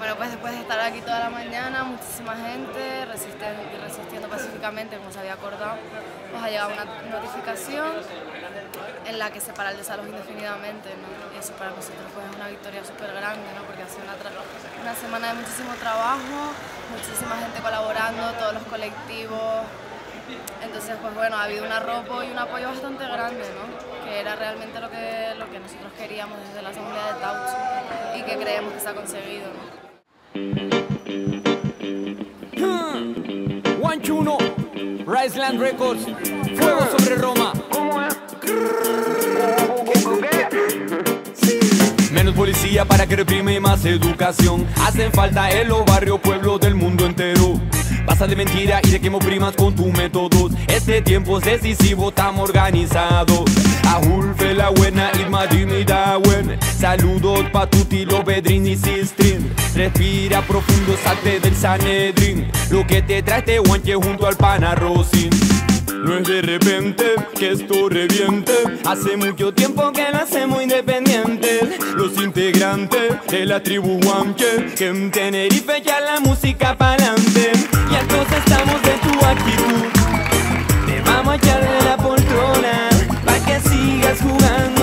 Bueno, pues después de estar aquí toda la mañana, muchísima gente resistiendo, pacíficamente como se había acordado, pues ha llegado una notificación en la que se para el desalojo indefinidamente, ¿no? Eso para nosotros pues, es una victoria súper grande, ¿no? Porque ha sido una, semana de muchísimo trabajo, muchísima gente colaborando, todos los colectivos, entonces, pues bueno, ha habido un arropo y un apoyo bastante grande, ¿no? Que era realmente lo que, lo que nosotros queríamos desde la Asamblea de Tauch y que creemos que se ha conseguido. One Chuno, Riceland Records, Fuego sobre Roma. Menos policía para que reprime más educación. Hacen falta en los barrios, pueblos del mundo entero. Pasa de mentira y de quemo primas con tu métodos. Este tiempo es decisivo, estamos organizados. Ahulfe la buena, Irma da buena. Saludos pa' tutti, lo Bedrin y Sistrin. Respira profundo, salte del Sanedrin. Lo que te trae te guanche junto al pana Rosin. No es de repente que esto reviente. Hace mucho tiempo que nacemos independientes. Los integrantes de la tribu Guanche. Que en Tenerife ya la música pa'lante. Y entonces estamos de tu actitud. Te vamos a echar de la poltrona. Pa' que sigas jugando.